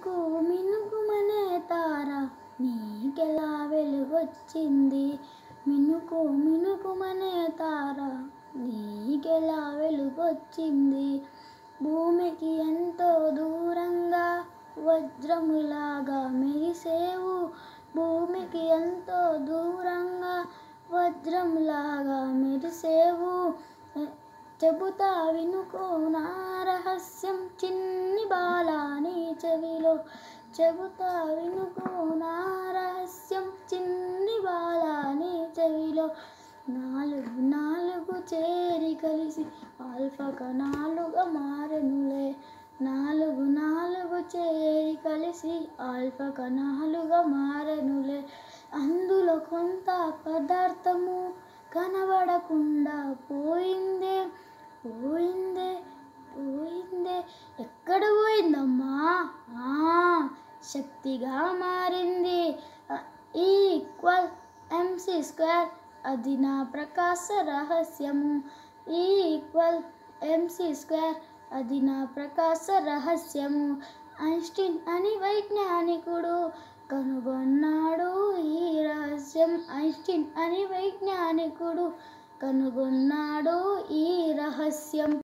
మినుకు మినుకుమనే తార? నీకెలా వెలుగొచ్చింది? మినుకు మినుకుమనే తార? నీకెలా వెలుగొచ్చింది? భూమికి ఎంతో దూరంగా వజ్రములాగా మెరిసేవు. భూమికి ఎంతో దూరంగా వజ్రంలాగా మెరిసేవు. చెబుతా వినుకో నా రహస్యం చిన్ని బాలా. చెవిలో చెబుతా వినుకో నా రహస్యం చిన్ని బాలాని చెవిలో. నాలుగు నాలుగు చేరి కలిసి ఆల్ఫక నాలుగా మారెనులే. నాలుగు నాలుగు చేరి కలిసి ఆల్ఫక నాలుగా మారెనులే. అందులో కొంత పదార్థము కనబడకుండా శక్తిగా మారింది. ఈక్వల్ ఎంసీ స్క్వేర్ అది నా ప్రకాశ రహస్యము. ఈక్వల్ ఎంసీ స్క్వేర్ అది నా ప్రకాశ రహస్యము. ఐన్స్టీన్ అని వైజ్ఞానికుడు కనుగొన్నాడు ఈ రహస్యం. ఐన్స్టీన్ అని వైజ్ఞానికుడు కనుగొన్నాడు ఈ రహస్యం.